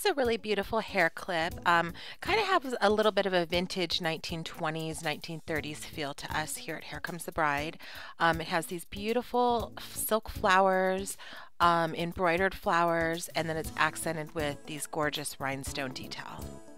This is a really beautiful hair clip. Um, kind of has a little bit of a vintage 1920s, 1930s feel to us here at Hair Comes the Bride. Um, it has these beautiful silk flowers, um, embroidered flowers, and then it's accented with these gorgeous rhinestone detail.